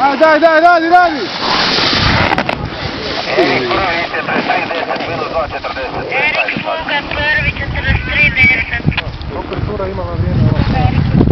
Aj, daj, daj, radi, radi! Erik prvi 33, 1023! minus 2.40. Erik Sluga prvi 43.10. Koliko ima na?